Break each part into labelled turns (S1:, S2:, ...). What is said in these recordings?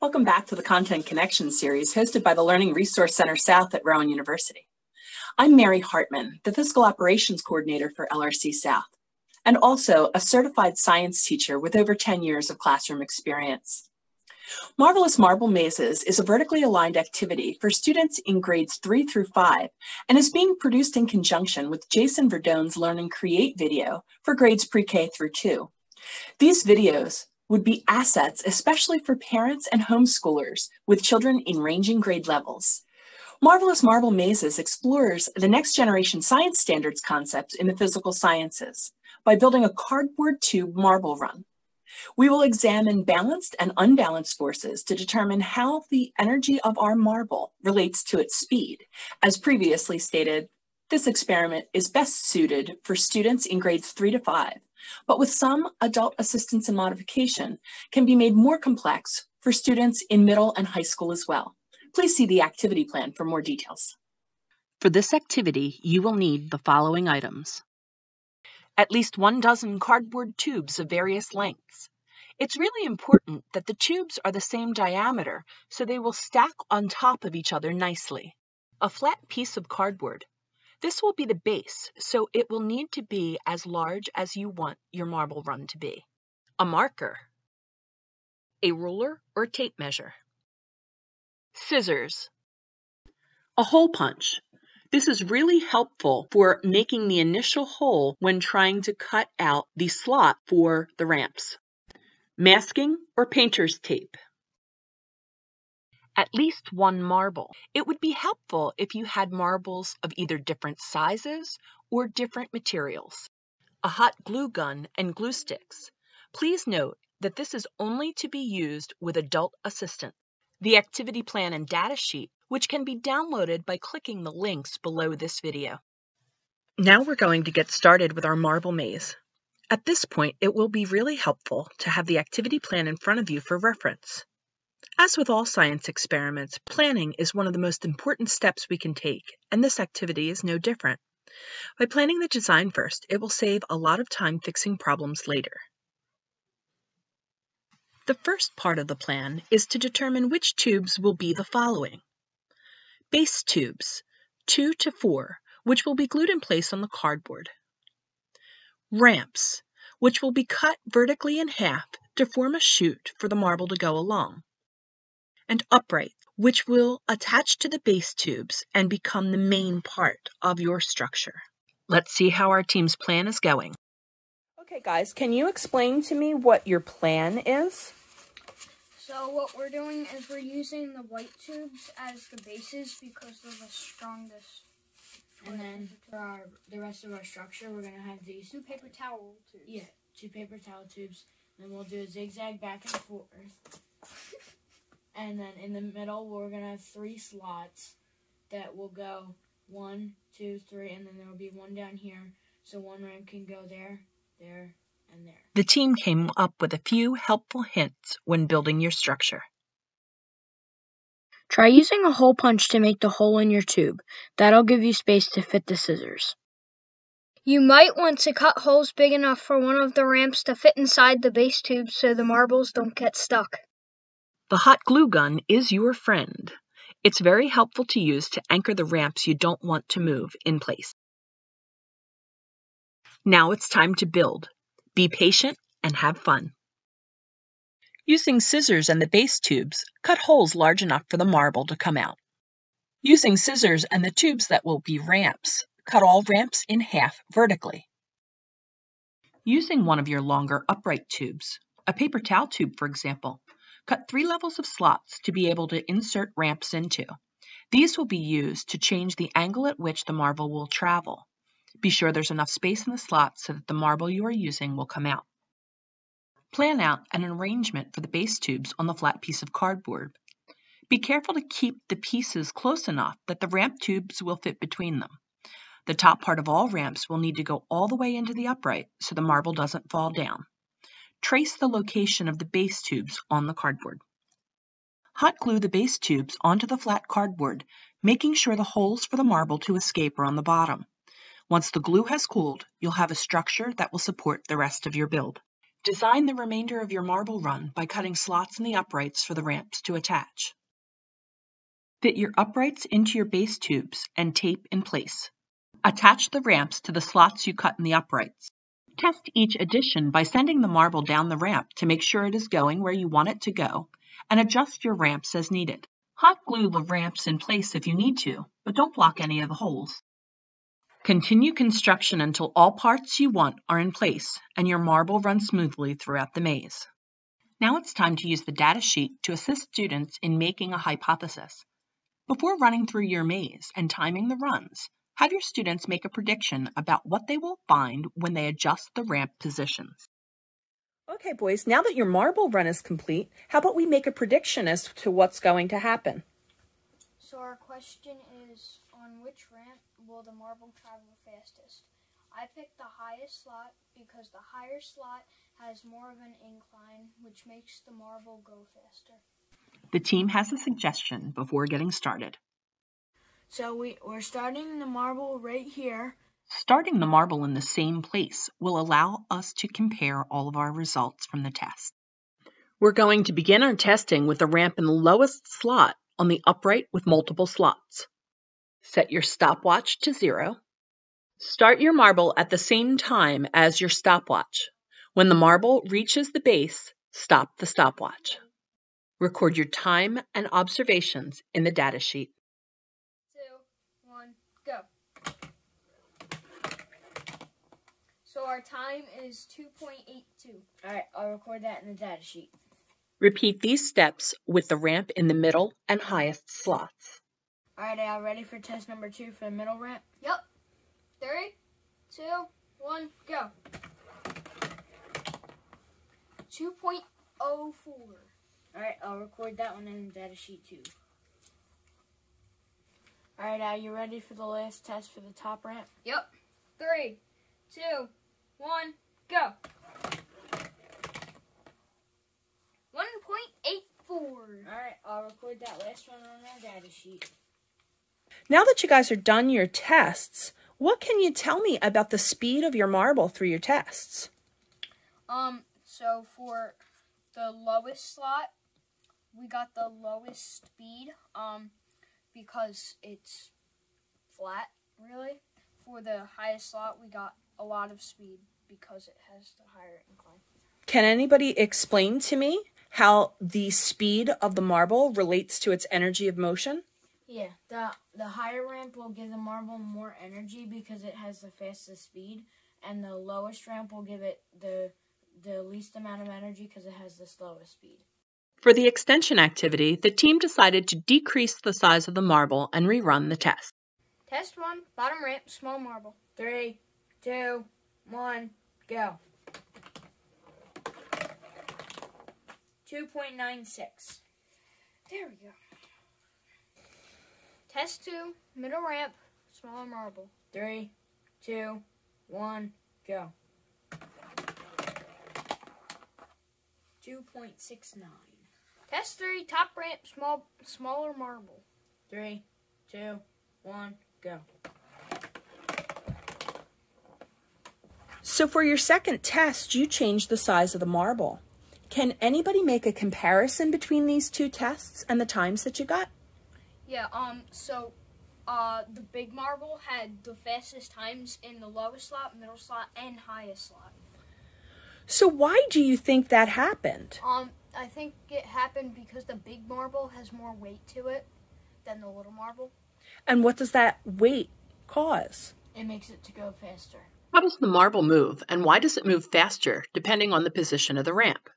S1: Welcome back to the Content Connection series hosted by the Learning Resource Center South at Rowan University. I'm Mary Hartman, the Fiscal Operations Coordinator for LRC South, and also a certified science teacher with over 10 years of classroom experience. Marvelous Marble Mazes is a vertically aligned activity for students in grades 3 through 5 and is being produced in conjunction with Jason Verdone's Learn and Create video for grades pre-K through 2. These videos would be assets, especially for parents and homeschoolers with children in ranging grade levels. Marvelous Marble Mazes explores the next generation science standards concepts in the physical sciences by building a cardboard tube marble run. We will examine balanced and unbalanced forces to determine how the energy of our marble relates to its speed. As previously stated, this experiment is best suited for students in grades three to five, but with some adult assistance and modification can be made more complex for students in middle and high school as well. Please see the activity plan for more details.
S2: For this activity, you will need the following items. At least one dozen cardboard tubes of various lengths. It's really important that the tubes are the same diameter so they will stack on top of each other nicely. A flat piece of cardboard. This will be the base, so it will need to be as large as you want your marble run to be. A marker. A ruler or tape measure. Scissors. A hole punch. This is really helpful for making the initial hole when trying to cut out the slot for the ramps. Masking or painter's tape. At least one marble. It would be helpful if you had marbles of either different sizes or different materials. A hot glue gun and glue sticks. Please note that this is only to be used with adult assistance the activity plan and data sheet, which can be downloaded by clicking the links below this video. Now we're going to get started with our marble maze. At this point, it will be really helpful to have the activity plan in front of you for reference. As with all science experiments, planning is one of the most important steps we can take, and this activity is no different. By planning the design first, it will save a lot of time fixing problems later. The first part of the plan is to determine which tubes will be the following. Base tubes, 2 to 4, which will be glued in place on the cardboard. Ramps, which will be cut vertically in half to form a chute for the marble to go along. And upright, which will attach to the base tubes and become the main part of your structure. Let's see how our team's plan is going.
S1: Okay, guys, can you explain to me what your plan is?
S3: So what we're doing is we're using the white tubes as the bases because they're the strongest.
S4: And then for our the rest of our structure, we're gonna have these
S3: two paper towel tubes.
S4: Yeah, two paper towel tubes. Then we'll do a zigzag back and forth. And then in the middle, we're gonna have three slots that will go one, two, three, and then there will be one down here. So one ramp can go there, there, and there.
S2: The team came up with a few helpful hints when building your structure.
S5: Try using a hole punch to make the hole in your tube. That'll give you space to fit the scissors.
S3: You might want to cut holes big enough for one of the ramps to fit inside the base tube so the marbles don't get stuck.
S2: The hot glue gun is your friend. It's very helpful to use to anchor the ramps you don't want to move in place. Now it's time to build. Be patient and have fun. Using scissors and the base tubes, cut holes large enough for the marble to come out. Using scissors and the tubes that will be ramps, cut all ramps in half vertically. Using one of your longer upright tubes, a paper towel tube for example, cut three levels of slots to be able to insert ramps into. These will be used to change the angle at which the marble will travel. Be sure there's enough space in the slots so that the marble you are using will come out. Plan out an arrangement for the base tubes on the flat piece of cardboard. Be careful to keep the pieces close enough that the ramp tubes will fit between them. The top part of all ramps will need to go all the way into the upright so the marble doesn't fall down. Trace the location of the base tubes on the cardboard. Hot glue the base tubes onto the flat cardboard, making sure the holes for the marble to escape are on the bottom. Once the glue has cooled, you'll have a structure that will support the rest of your build. Design the remainder of your marble run by cutting slots in the uprights for the ramps to attach. Fit your uprights into your base tubes and tape in place. Attach the ramps to the slots you cut in the uprights. Test each addition by sending the marble down the ramp to make sure it is going where you want it to go, and adjust your ramps as needed. Hot glue the ramps in place if you need to, but don't block any of the holes. Continue construction until all parts you want are in place and your marble runs smoothly throughout the maze. Now it's time to use the data sheet to assist students in making a hypothesis. Before running through your maze and timing the runs, have your students make a prediction about what they will find when they adjust the ramp positions.
S1: Okay, boys, now that your marble run is complete, how about we make a prediction as to what's going to happen?
S3: So our question is, on which ramp will the marble travel fastest? I picked the highest slot because the higher slot has more of an incline, which makes the marble go faster.
S2: The team has a suggestion before getting started.
S4: So we, we're starting the marble right here.
S2: Starting the marble in the same place will allow us to compare all of our results from the test. We're going to begin our testing with the ramp in the lowest slot on the upright with multiple slots. Set your stopwatch to zero. Start your marble at the same time as your stopwatch. When the marble reaches the base, stop the stopwatch. Record your time and observations in the data sheet.
S3: Two, one, go. So our time is 2.82.
S4: Alright, I'll record that in the data sheet.
S2: Repeat these steps with the ramp in the middle and highest slots.
S4: Alright, are you ready for test number two for the middle ramp?
S3: Yep. Three, two, one, go. 2.04.
S4: Alright, I'll record that one in the data sheet too. Alright, are you ready for the last test for the top ramp?
S3: Yep. Three, two, one, go. 1.84.
S4: Alright, I'll record that last one on our data sheet.
S1: Now that you guys are done your tests, what can you tell me about the speed of your marble through your tests?
S3: Um, so for the lowest slot, we got the lowest speed, um, because it's flat, really. For the highest slot, we got a lot of speed because it has the higher incline.
S1: Can anybody explain to me how the speed of the marble relates to its energy of motion?
S4: Yeah, the the higher ramp will give the marble more energy because it has the fastest speed, and the lowest ramp will give it the the least amount of energy because it has the slowest speed.
S2: For the extension activity, the team decided to decrease the size of the marble and rerun the test.
S3: Test one, bottom ramp, small marble.
S4: Three, two, one, go. 2.96.
S3: There we go. Test two, middle ramp, smaller marble.
S4: Three, two, one, go. 2.69.
S3: Test three, top ramp, small, smaller marble.
S4: Three, two, one, go.
S1: So for your second test, you changed the size of the marble. Can anybody make a comparison between these two tests and the times that you got?
S3: Yeah, um, so, uh, the big marble had the fastest times in the lowest slot, middle slot, and highest slot.
S1: So why do you think that happened?
S3: Um, I think it happened because the big marble has more weight to it than the little marble.
S1: And what does that weight cause?
S4: It makes it to go faster.
S2: How does the marble move, and why does it move faster depending on the position of the ramp?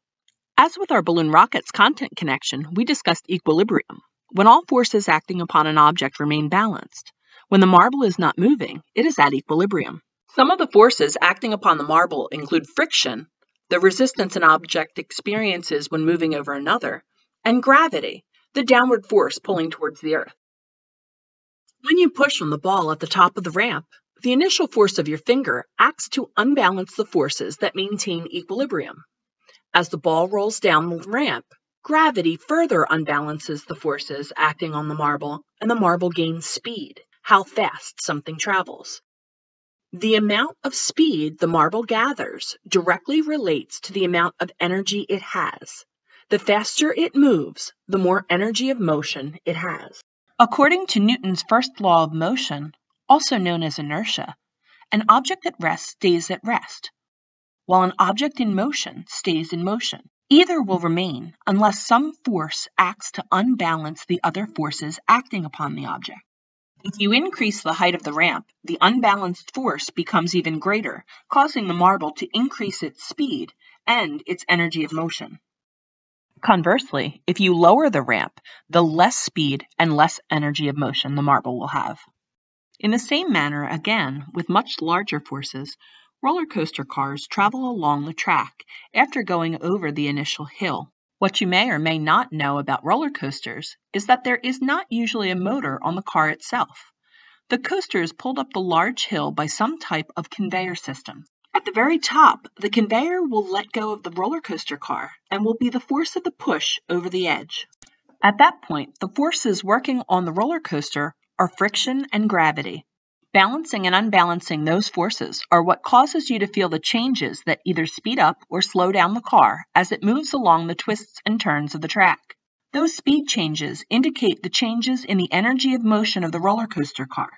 S2: As with our balloon rockets content connection, we discussed equilibrium. When all forces acting upon an object remain balanced, when the marble is not moving, it is at equilibrium. Some of the forces acting upon the marble include friction, the resistance an object experiences when moving over another, and gravity, the downward force pulling towards the earth. When you push on the ball at the top of the ramp, the initial force of your finger acts to unbalance the forces that maintain equilibrium. As the ball rolls down the ramp, gravity further unbalances the forces acting on the marble, and the marble gains speed, how fast something travels. The amount of speed the marble gathers directly relates to the amount of energy it has. The faster it moves, the more energy of motion it has. According to Newton's first law of motion, also known as inertia, an object at rest stays at rest, while an object in motion stays in motion. Either will remain unless some force acts to unbalance the other forces acting upon the object. If you increase the height of the ramp, the unbalanced force becomes even greater, causing the marble to increase its speed and its energy of motion. Conversely, if you lower the ramp, the less speed and less energy of motion the marble will have. In the same manner, again, with much larger forces, roller coaster cars travel along the track after going over the initial hill. What you may or may not know about roller coasters is that there is not usually a motor on the car itself. The coaster is pulled up the large hill by some type of conveyor system. At the very top, the conveyor will let go of the roller coaster car and will be the force of the push over the edge. At that point, the forces working on the roller coaster are friction and gravity. Balancing and unbalancing those forces are what causes you to feel the changes that either speed up or slow down the car as it moves along the twists and turns of the track. Those speed changes indicate the changes in the energy of motion of the roller coaster car.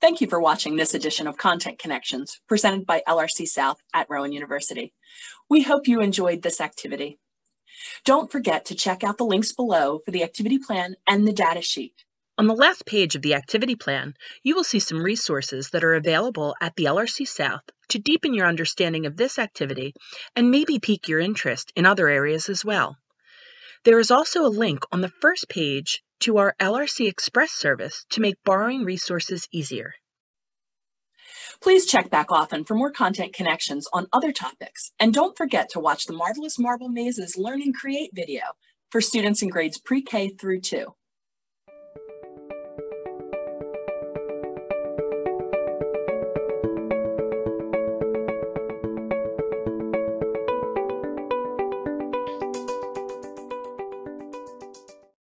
S1: Thank you for watching this edition of Content Connections presented by LRC South at Rowan University. We hope you enjoyed this activity. Don't forget to check out the links below for the activity plan and the data sheet.
S2: On the last page of the activity plan, you will see some resources that are available at the LRC South to deepen your understanding of this activity and maybe pique your interest in other areas as well. There is also a link on the first page to our LRC Express service to make borrowing resources easier.
S1: Please check back often for more content connections on other topics. And don't forget to watch the Marvelous Marble Mazes Learn and Create video for students in grades pre-K through 2.